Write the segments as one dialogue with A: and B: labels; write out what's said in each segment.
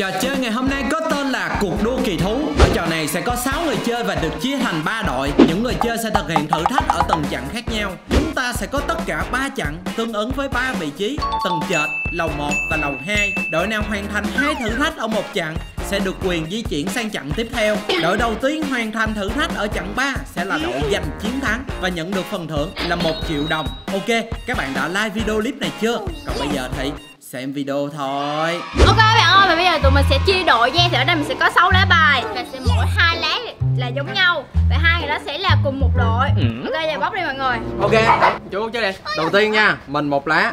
A: Trò chơi ngày hôm nay có tên là cuộc đua kỳ thú. Ở trò này sẽ có 6 người chơi và được chia thành 3 đội. Những người chơi sẽ thực hiện thử thách ở từng chặng khác nhau. Chúng ta sẽ có tất cả 3 chặng tương ứng với 3 vị trí, tầng trệt, lầu 1 và lầu 2. Đội nào hoàn thành hai thử thách ở một chặng sẽ được quyền di chuyển sang chặng tiếp theo. Đội đầu tiên hoàn thành thử thách ở chặng 3 sẽ là đội giành chiến thắng và nhận được phần thưởng là 1 triệu đồng. Ok, các bạn đã like video clip này chưa? Còn bây giờ thì xem video thôi.
B: Ok các bạn ơi, và bây giờ tụi mình sẽ chia đội nha. Thì ở đây mình sẽ có 6 lá bài. Và sẽ mỗi hai lá là giống nhau. Và hai người đó sẽ là cùng một đội. Ok, giờ bóc đi mọi người.
A: Ok, chú chơi đi. Đầu tiên nha, mình một lá.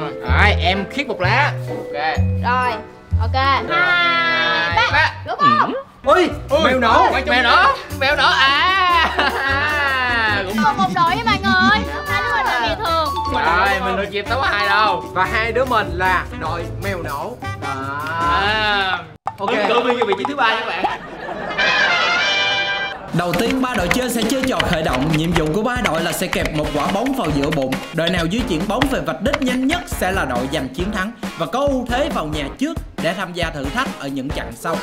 C: Rồi, em khiết một lá. Ok.
B: Rồi, ok. Hai, ba, đúng không?
A: Ui, mèo nổ.
C: Mèo nổ. Mèo nổ. À.
B: Còn một đội với mọi người
C: Rồi, mình được chịp tấu hai đâu.
A: Và hai đứa mình là đội mèo nổ. Đó.
C: À.
A: Ok.
C: Cử viên vị trí thứ ba nha các bạn.
A: Đầu tiên ba đội chơi sẽ chơi trò khởi động. Nhiệm vụ của ba đội là sẽ kẹp một quả bóng vào giữa bụng. Đội nào di chuyển bóng về vạch đích nhanh nhất sẽ là đội giành chiến thắng Và có ưu thế vào nhà trước để tham gia thử thách ở những chặng sau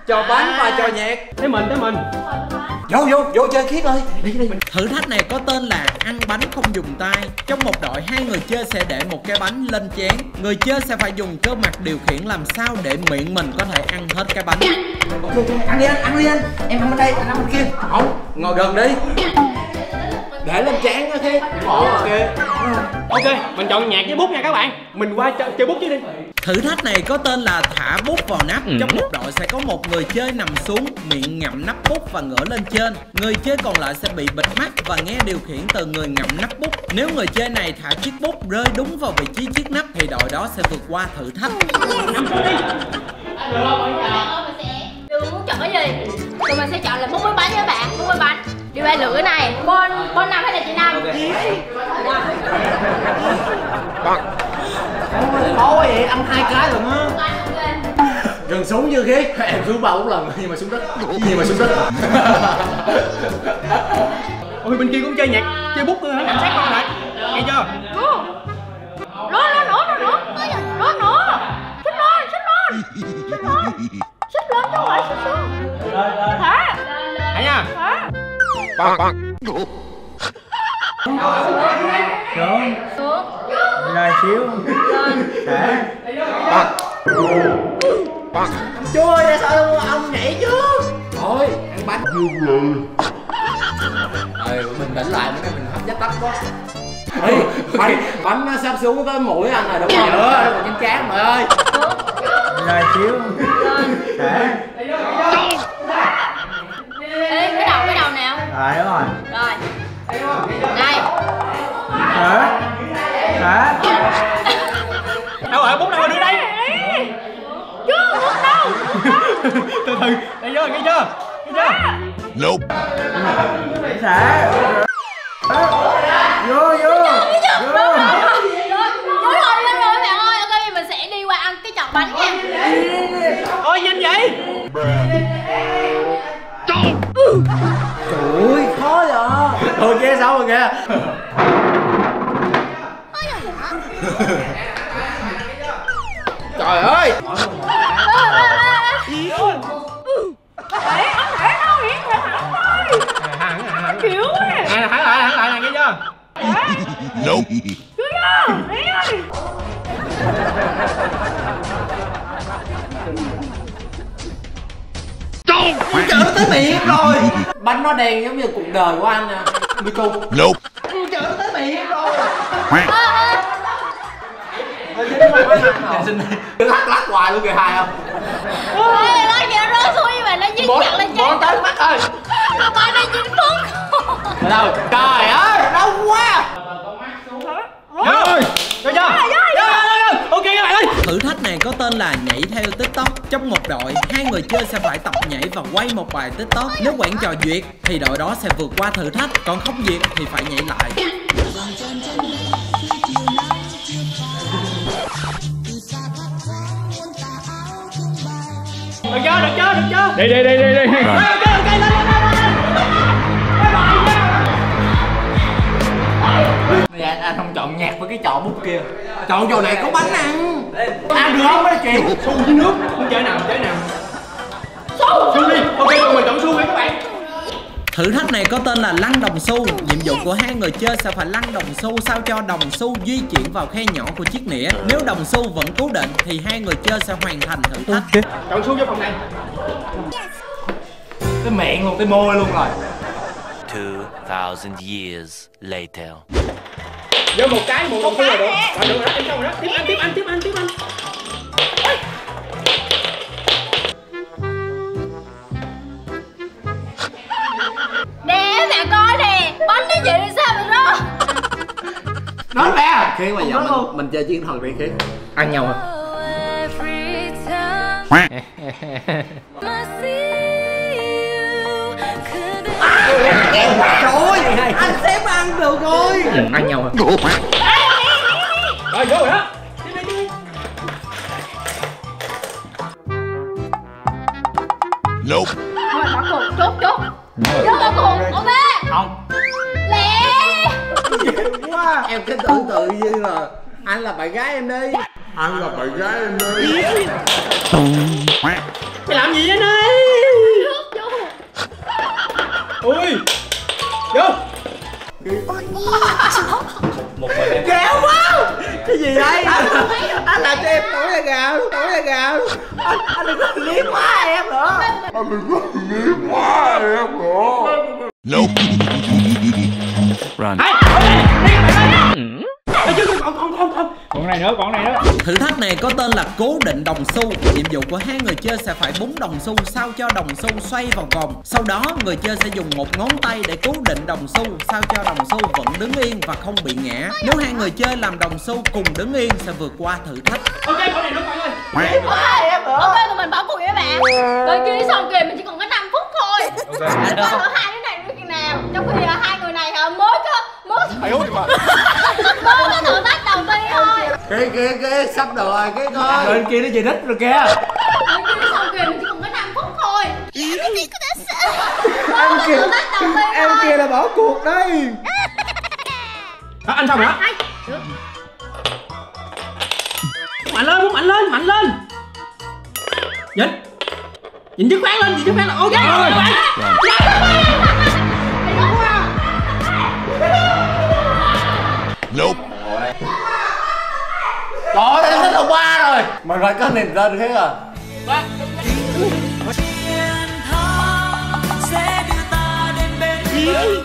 A: À, trò bánh và trò nhạc.
C: Tới mình, tới mình.
A: Vô vô vô chơi khiết ơi. Đi đi Thử thách này có tên là ăn bánh không dùng tay. Trong một đội hai người chơi sẽ để một cái bánh lên chén. Người chơi sẽ phải dùng cơ mặt điều khiển làm sao để miệng mình có thể ăn hết cái bánh. Ok ok ăn đi anh ăn đi anh. Em ăn bên đây anh ăn bên kia. Không ngồi gần đi. Để lên chén đó thế Ok.
C: Ok, mình chọn nhạc với bút nha các bạn. Mình qua chơi, chơi bút chứ đi
A: Thử thách này có tên là thả bút vào nắp. Trong một đội sẽ có một người chơi nằm xuống Miệng ngậm nắp bút và ngửa lên trên. Người chơi còn lại sẽ bị bịt mắt Và nghe điều khiển từ người ngậm nắp bút. Nếu người chơi này thả chiếc bút rơi đúng vào vị trí chiếc nắp Thì đội đó sẽ vượt qua thử thách.
B: Đừng muốn chọn cái gì Tụi mình sẽ chọn là bún với bánh nha bạn Bún với bánh Đi ba lựa cái này. Bon, bon năm hay là chị năm
A: Khó vậy ăn hai cái luôn á Gần xuống chưa khí Em xuống ba bốn lần nhưng mà xuống đất. Nhưng mà xuống đất.
C: Ôi, bên kia cũng chơi nhạc, chơi bút nữa hả? Cảnh sát con lại Nghe chưa?
B: Nữa, nữa, nữa, nữa, nữa Nữa, nữa. Xích lên, xích lên Xích lên Xích lên chứ không phải xích xuống. Thả.
C: Hãy nha
B: Thả
D: Xuống
B: Xuống
D: Rồi xíu Thả
A: Chú ơi tại sao ông, ông nhảy chứ Thôi ăn bánh Ê, mình tĩnh lại mấy cái mình hấp dách tóc quá Ê, bánh, bánh nó sắp xuống tới mũi anh rồi đúng không? Nữa, đúng rồi, chán trán mày ơi
D: Rồi xíu Thả
B: nào
D: Rồi. Đúng rồi.
B: Rồi Đây.
D: Thả Thả
C: Đâu rồi, bút đâu rồi, đưa đây.
B: Chưa, bút đâu.
C: Từ từ, đây chưa, nghe chưa? Nghe chưa?
D: Thả Vô vô. Vô
B: Rồi, vô. Rồi, vô. Rồi các bạn ơi Ok, bây giờ mình sẽ đi qua ăn cái chọn bánh nha.
C: Ôi, nhanh vậy Trời ơi!
B: Kiểu nè
C: Hẳn, hẳn lại, hẳn lại, nghe chưa?
A: Chở tới miệng rồi. Bánh nó đen giống như cuộc đời của anh nè Miku
E: Nope.
A: Chở tới miệng rồi. Đừng lắc lắc hoài luôn kìa hài không
B: Ê, nó giờ rớt xuống mà nó dính chặt lên
A: Bỏ
B: chân
A: tới mắt ơi
B: Không phải nó dính phấn
A: đâu Trời ơi đau quá.
C: Rồi, rồi chưa? Rồi, rồi, rồi, ok các bạn ơi
A: Thử thách này có tên là nhảy theo TikTok. Trong một đội, hai người chơi sẽ phải tập nhảy và quay một bài TikTok. Nếu quản trò duyệt thì đội đó sẽ vượt qua thử thách, còn không duyệt thì phải nhảy lại.
C: Được chưa, được chưa, được chưa? Đi, đi, đi, đi, đi Ok, ok, ok, lên,
D: chọn nhạc với cái trò bút kia
A: Chọn trò này có bánh ăn.
C: Ăn được không, đó là chuyện Su với nước, muốn chơi nào, chơi nào Su đi, ok, tụi mình chọn su đi các bạn
A: Thử thách này có tên là lăn đồng xu. Nhiệm vụ của hai người chơi sẽ phải lăn đồng xu sao cho đồng xu di chuyển vào khe nhỏ của chiếc nĩa. Nếu đồng xu vẫn cố định thì hai người chơi sẽ hoàn thành thử thách.
C: Chọn su vô phòng này
D: Cái miệng luôn, cái môi luôn rồi
E: 2,000 years later.
C: Vô một cái, một đồng su là được Rồi, được rồi đó, em xong rồi đó. Tiếp anh, tiếp anh, tiếp anh, tiếp anh.
B: Nè mẹ coi nè. Bánh nó vậy thì sao mà đó?
D: Nói nè
A: Khiến mà giờ mình, mình chơi chiến thuật đi Khiến.
C: Ăn nhau hả?
A: Anh xếp ăn được rồi.
C: Ăn nhau hả? Rồi, vô rồi đó đi
B: Thôi bỏ cuộc. Chốt chốt. Chốt bỏ cuộc. Ok
D: Không.
B: Lẹ.
D: Quá
A: Em cứ tưởng tượng như là anh là bạn gái em đi.
D: Anh là bạn gái em đi.
C: Mày làm gì vậy này?
B: Chốt vô
C: Ui Vô
A: Gạo quá. Cái gì đây? Anh làm cho em nổi da gà, nổi da gà. Anh, anh đừng có liếm quá em nữa.
E: Run.
C: Hay, ok, đi các bạn ơi Ê, chứ, chứ, còn, này nữa, còn này nữa
A: Thử thách này có tên là cố định đồng xu. Nhiệm vụ của hai người chơi sẽ phải búng đồng xu sao cho đồng xu xoay vào vòng. Sau đó người chơi sẽ dùng một ngón tay để cố định đồng xu sao cho đồng xu vẫn đứng yên và không bị ngã. Nếu hai người chơi làm đồng xu cùng đứng yên sẽ vượt qua thử thách.
C: Ok, còn này nữa, còn ơi
B: Ok tụi mình bỏ cuộc với bạn Rồi kia xong kìa mình chỉ còn có 5 phút thôi thử hai đứa này nữa chừng nào Trong khi hai người này hả mới có Mới có Mới có thử thách đầu tiên thôi.
A: Kia kia kia sắp được rồi kia coi.
D: Bên kia nó về đít rồi kìa.
B: Rồi kia xong kìa mình chỉ còn có 5 phút thôi. Mới có thử thách đầu tiên
D: Em kia là bỏ cuộc đây.
C: Đó, anh xong
B: Ai?
C: Mạnh lên, mạnh lên, mạnh lên. Nhìn. Nhìn dứt khoát lên, nhìn dứt khoát lên. Ok, rồi. Bạn
D: Trời ơi, em thích đầu ba rồi. Mình phải có niềm tin thế à?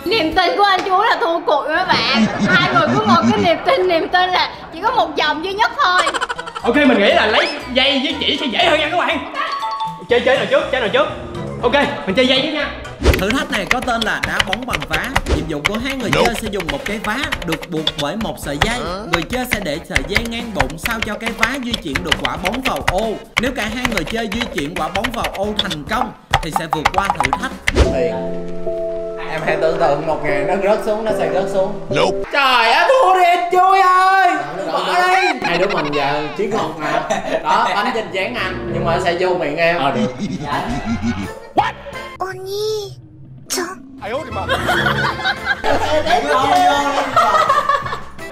B: Niềm tin của anh chú là thua cuộc các bạn. Hai người có một cái niềm tin Niềm tin là chỉ có một vòng duy nhất thôi.
C: Ok, mình nghĩ là lấy dây với chỉ sẽ dễ hơn nha các bạn. Chơi chơi nào trước, chơi nào trước. Ok, mình chơi dây trước nha
A: Thử thách này có tên là đá bóng bằng vá. Nhiệm vụ của hai người chơi sẽ dùng một cái vá được buộc bởi một sợi dây. Người chơi sẽ để sợi dây ngang bụng sao cho cái vá di chuyển được quả bóng vào ô. Nếu cả hai người chơi di chuyển quả bóng vào ô thành công thì sẽ vượt qua thử thách.
D: Tiền. Em hãy tưởng tượng một ngày nó rớt xuống, nó sẽ rớt xuống. Trời ơi, thua đi Chui ơi! Bỏ đi! Hai đứa mình giờ chiến thuật mà. Đó, bánh trên chén anh Nhưng mà sẽ vô miệng em. Ờ được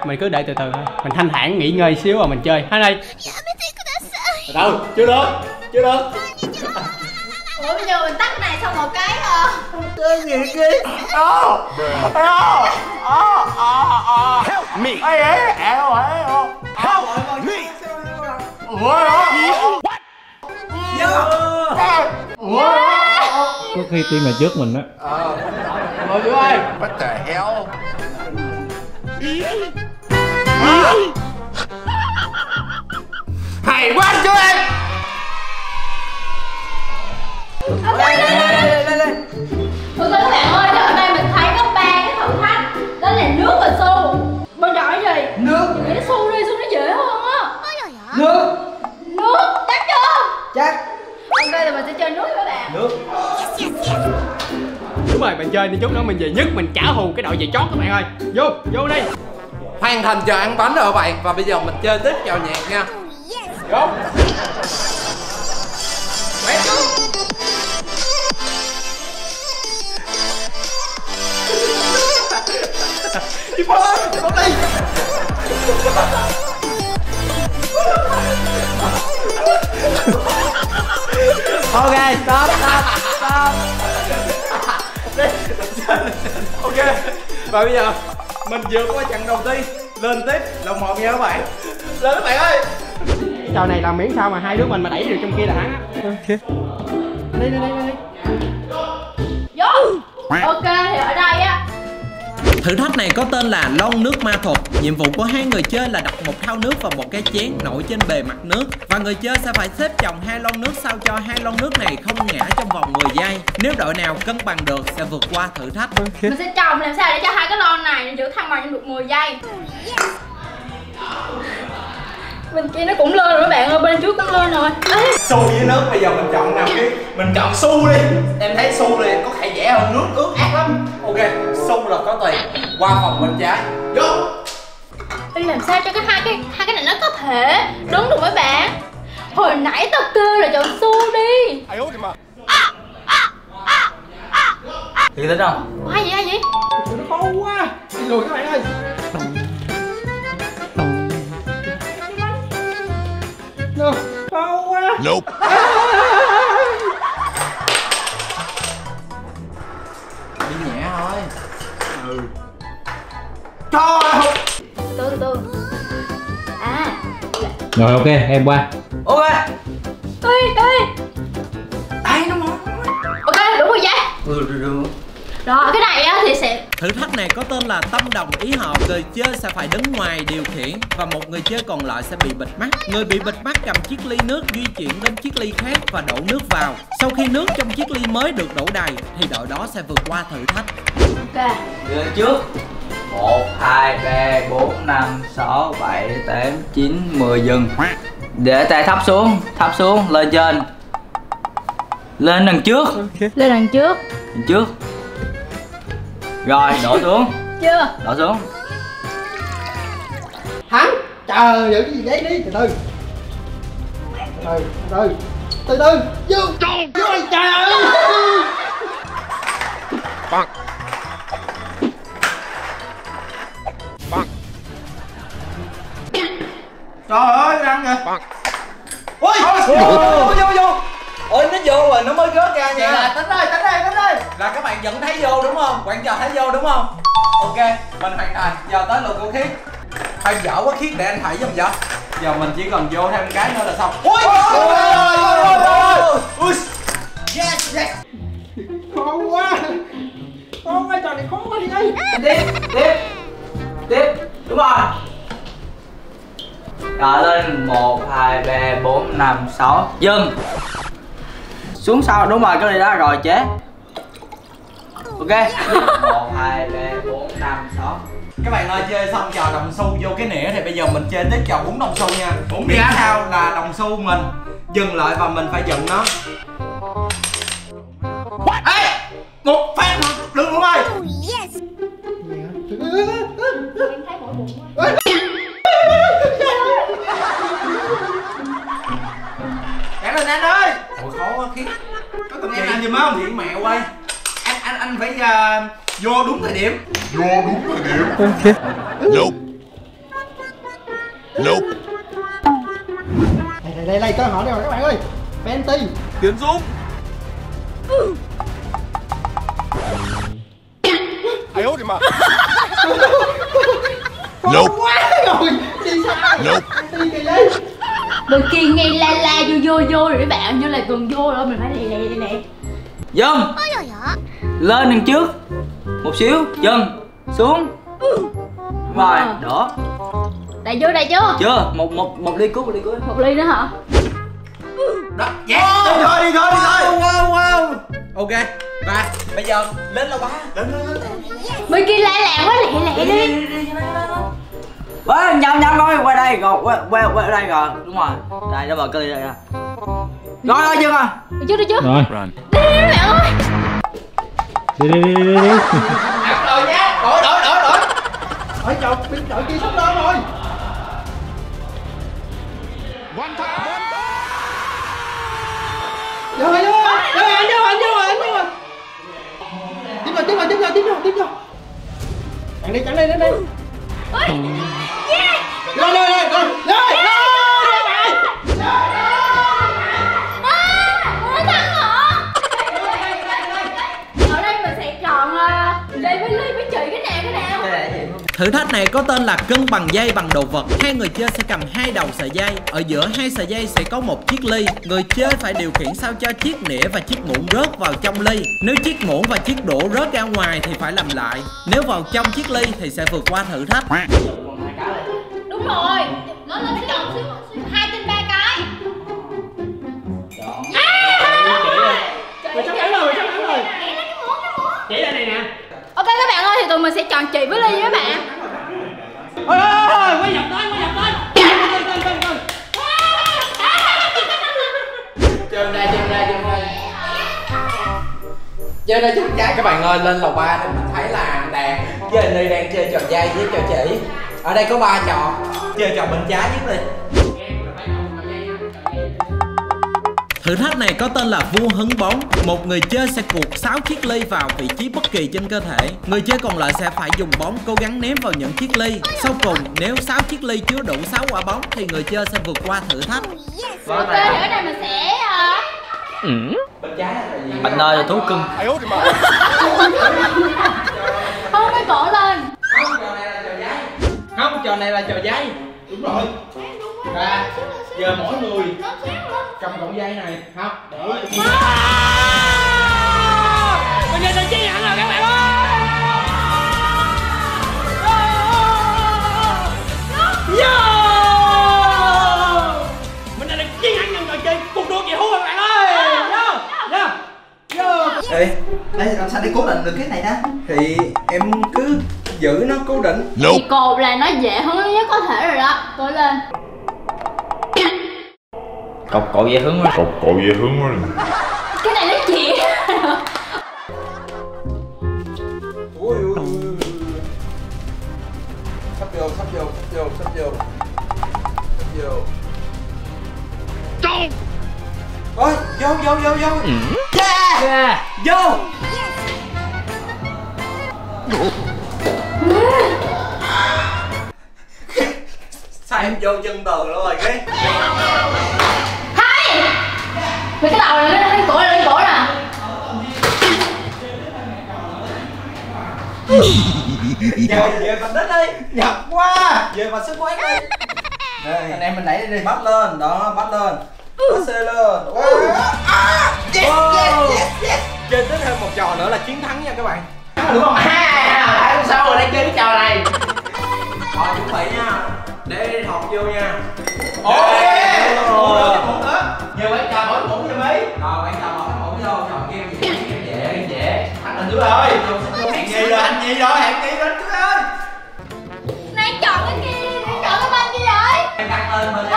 C: Mình cứ đợi từ từ thôi. Mình thanh thản nghỉ ngơi xíu rồi mình chơi. Hai này
D: Đâu, chưa được. Chưa được.
B: Ủa bây giờ mình tắt này xong một cái à
D: Cái gì kia Ờ. Ờ. Ờ. Ờ. Ờ. Help me. Ê ê Eo ê Help me. Ủa What? Ủa
F: có khi tim mà trước mình á.
D: Ờ. Mời chú ơi. Bắt tè heo hay quá chú em.
B: Lên lên lên lên lên thưa các bạn ơi thì hôm nay mình thấy có ba cái thử thách. Đó là nước và xu. Bên đó gì
D: nước.
B: Mình nghĩ nó xu đi xu nó dễ hơn á. Nước. Nước chắc chưa?
G: Chắc.
B: Hôm nay là mình sẽ chơi
D: nước
C: đi chút nữa mình về nhất mình trả thù cái đội về chót các bạn ơi. Vô vô đi.
D: Hoàn thành giờ ăn bánh rồi các bạn và bây giờ mình chơi tiếp vào nhạc nha.
C: Vô.
D: Ok stop stop stop ok và bây giờ mình vượt qua trận đầu tiên lên tiếp lần một nha các bạn. Lên các bạn ơi.
C: Trò này làm miễn sao mà hai đứa mình mà đẩy được trong kia là thắng á. Ok. Đi đi đi đi.
B: Vô. Ok thì ở đây á
A: Thử thách này có tên là lon nước ma thuật. Nhiệm vụ của hai người chơi là đặt một thau nước vào một cái chén nổi trên bề mặt nước. Và người chơi sẽ phải xếp chồng hai lon nước sao cho hai lon nước này không ngã trong vòng 10 giây. Nếu đội nào cân bằng được sẽ vượt qua thử thách.
B: Mình sẽ trồng làm sao để cho hai cái lon này giữ thăng bằng trong được 10 giây bên kia nó cũng lên rồi các bạn ơi bên trước cũng lên rồi.
D: Su với nước bây giờ mình chọn nào đi mình chọn su đi. Em thấy su này có thể dễ hơn nước ướt át lắm. Ok su là có tiền. Qua phòng bên trái. Vô.
B: Ê, làm sao cho cái hai cái hai cái này nó có thể đứng được mấy bạn? Hồi nãy tao kêu là chọn su đi.
G: Thì tính không?
B: Ai vậy ai vậy?
C: Nó khó quá. Đi lùi các bạn ơi Nè, khó quá
D: đi nhẹ thôi. Ừ. Trời
B: từ từ từ à.
F: Rồi ok em qua.
G: Ok.
B: Ê ê.
G: Ai nó món
B: ok đúng rồi vậy.
G: Ừ được được
B: rồi cái này á thì sẽ
A: Thử thách này có tên là tâm đồng ý hợp. Người chơi sẽ phải đứng ngoài điều khiển Và một người chơi còn lại sẽ bị bịt mắt. Người bị bịt mắt cầm chiếc ly nước di chuyển đến chiếc ly khác và đổ nước vào. Sau khi nước trong chiếc ly mới được đổ đầy Thì đội đó sẽ vượt qua thử thách.
B: Ok.
G: Đưa trước. 1, 2, 3, 4, 5, 6, 7, 8, 9, 10 dừng. Để tay thấp xuống, thấp xuống, lên trên. Lên đằng trước.
B: Lên đằng trước.
G: Đằng trước Rồi, đổ xuống.
B: Chưa.
G: Đổ xuống.
C: Thắng chờ giữ cái gì đấy đi từ từ. Từ từ từ từ. Vô. Vô trời ơi.
D: Trời ơi răng kìa. Ôi. Vô vô vô vô ôi nó vô rồi nó mới rớt ra nha. Là tính đây tính đây tính đây là các bạn vẫn thấy vô đúng không? Bạn chờ thấy vô đúng không? Ok mình hoàn thành. Giờ tới lượt của khiết. Hay dở quá khiết để anh thảy giùm vậy. Giờ mình chỉ cần vô thêm cái nữa là xong. Ui! Ui! Yes yes.
C: Khó quá. Khó quá trò này khó quá đi đây.
G: Tiếp, tiếp Tiếp, đúng rồi. Rồi lên 1, 2, 3, 4, 5, 6 Dừng Xuống sau, đúng rồi, cái này đó rồi chế. Ok. 1, 2, 3, 4, 5, 6
A: Các bạn ơi chơi xong trò đồng xu vô cái nĩa thì bây giờ mình chơi tiếp trò bún đồng xu nha. Bún miễn sao là đồng xu mình dừng lại và mình phải dựng nó.
D: Ê một phát đừng luôn ơi Cản lên anh ơi giùm không? Điện mẹo ơi Anh anh anh phải uh, vô đúng thời điểm.
C: Đây đây đây, đây cơ hội đây rồi các bạn ơi. Fenty
D: Tiến Dũng.
C: Khó quá rồi. Đi sai Fenty kìa đây
B: bên kia nghe la la vô vô vô rồi các bạn như là gần vô rồi mình phải lẹ lẹ lẹ lẹ
G: Dừng Lên đằng trước. Một xíu, dừng Xuống. Rồi, đổ.
B: Đầy chưa đầy chưa
G: Chưa, một, một, một ly cuối, một ly cuối
B: một ly nữa hả?
D: Đó Yes Đi thôi đi thôi đi thôi.
A: Wow wow. Ok và bây giờ lên lầu ba
D: Lên lên lên
B: bên kia la làng quá lẹ lẹ đi
G: Ê, nhầm nhầm rồi, quay đây, rồi, quay, quay, quay đây rồi. Đúng rồi, đây, nó mở cái ly đây nè Rồi, rồi, dừng rồi
B: đi trước đi trước.
F: Rồi.
B: Đi bạn ơi.
F: Đi đi đi đi đi
D: rồi nha đổi đổi đổi đổi. Đổi chọn bên đội kia sắp lên rồi vô rồi vô rồi vô rồi vô rồi vô rồi vô. Rồi tiếp vào tiếp vào tiếp vào tiếp vào tiếp vào chặn đi chặn đi đến đây rồi rồi rồi rồi rồi rồi
B: Ủa thằng hả? Ở đây mình sẽ chọn Lê với Ly với chị cái nào cái nào
A: Thử thách này có tên là cân bằng dây bằng đồ vật. Hai người chơi sẽ cầm hai đầu sợi dây. Ở giữa hai sợi dây sẽ có một chiếc ly. Người chơi phải điều khiển sao cho chiếc nĩa và chiếc muỗng rớt vào trong ly. Nếu chiếc muỗng và chiếc đũa rớt ra ngoài thì phải làm lại. Nếu vào trong chiếc ly thì sẽ vượt qua thử thách.
B: Ơi
C: lên
D: lầu ba thì mình thấy là đàn với anh Ly đang chơi trò dây với trò chỉ ở đây có ba trò chơi trò bên trái nhất đi
A: Thử thách này có tên là vua hứng bóng. Một người chơi sẽ cuột 6 chiếc ly vào vị trí bất kỳ trên cơ thể. Người chơi còn lại sẽ phải dùng bóng cố gắng ném vào những chiếc ly. Sau cùng, nếu 6 chiếc ly chứa đủ 6 quả bóng thì người chơi sẽ vượt qua thử thách.
B: Ok ở đây mình sẽ ờ,
D: bên trái là trò gì
G: Mạnh ơi là thú cưng
B: Hôn cái cổ lên.
D: Không trò này là trò dây. Đúng rồi. Ra giờ mỗi người cầm cọng dây này không để
C: Mình giờ thành chiến thắng rồi các bạn? Ơi Yo! Mình đã được chiến thắng trong trò chơi cuộc đua kỳ thú các bạn ơi Yo! Yo!
D: Ê, đây làm sao để cố định được cái này đó Thì em cứ giữ nó cố định.
B: Thì cột là nó dễ hơn nhất có thể rồi đó. Tôi lên.
G: Cọc cổ dây hướng quá.
H: Cậu cậu dễ hướng quá.
B: Cái này nó chĩa
D: Vô, vô, vô, vô. Yeah!
C: Yeah!
D: Vô. Sao em vô chân tường luôn rồi cái?
B: Hay Vì cái đầu này nó lên cổ lên cổ nè.
D: Về, về mặt đất đi. Nhập quá. Về mặt sức quán đi. Đây, anh em mình đẩy đi. Bắt lên, đó, bắt lên Lên. Wow. À, yes, yes, yes, yes. Chơi tiếp thêm một trò nữa là chiến thắng nha các bạn. Đúng không? À, sao rồi đang chơi cái trò này. Rồi, chuẩn bị nha. Để thọt vô nha. Ok. Giờ bạn trò mỗi muỗng cho mấy? Rồi, bạn trò mỗi muỗng vô Chọn game gì? Game dễ, game dễ. Anh Anh Chú ơi Hẹn gì rồi, anh gì rồi, hẹn gì rồi? Chú ơi
B: Này chọn cái kia Để chọn cái bên kia rồi.
D: Căng lên bên
B: Đó,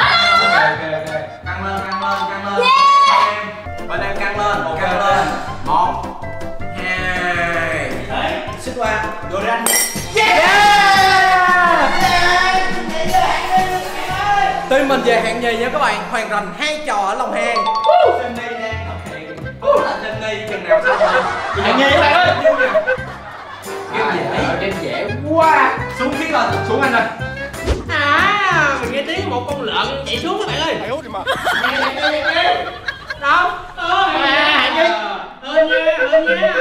D: về hạng nhì nha các bạn Hoàn thành hai trò ở lòng hang Jenny đang thực hiện. Đó là chừng nào xong
C: Hạng nhì các bạn ơi.
D: Game dễ Game dễ quá Xuống phía rồi xuống anh ơi
C: À, mình nghe tiếng một con lợn chạy xuống các bạn ơi. Đâu? Ờ, hạng nhì Ơn nha, ơn nha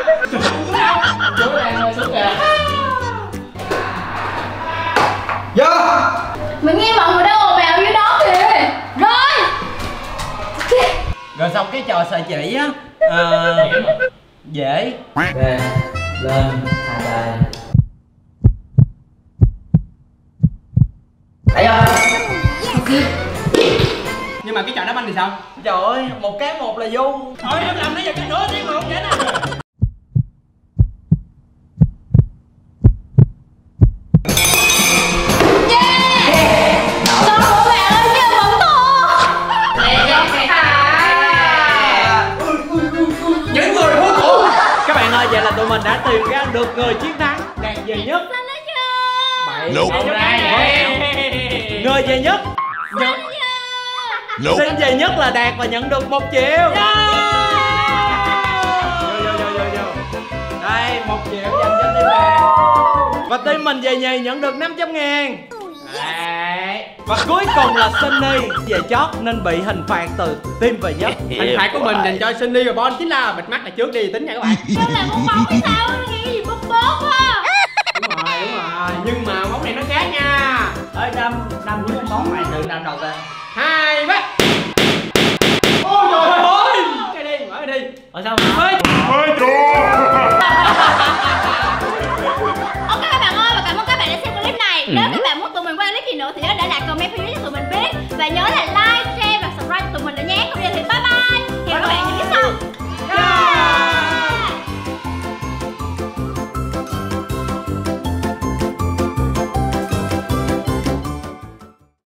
D: Xuống đang ơi xuống kìa Vô
B: Mình nghe mọi người Rồi
A: xong cái trò sợi chỉ á. Ờ, Dễ.
G: Về Lên Hai tay Thấy chưa?
C: Nhưng mà cái trò đá banh thì sao?
D: Trời ơi, một cái một là vô.
C: Thôi em làm nãy giờ cái nữa tiếng mà không dễ nè
A: chiến thắng. Đạt về nhất. Bảy
E: Nope.
A: Người
C: Đây.
A: Người về nhất.
B: Đó chưa?
A: Xin về nhất là Đạt và nhận được một triệu. Vô vô vô vô vô. Đây một triệu dành cho team Đạt Và team mình về nhì nhận được 500 ngàn. Đấy. Và cuối cùng là Sunny về chót nên bị hình phạt từ team về nhất.
C: Hình phạt của mình dành cho Sunny và Bon chính là bịt mắt là trước đi tính nha các bạn.
B: Sao lại bong bóng hay sao
G: làm đầu ra
C: hai ba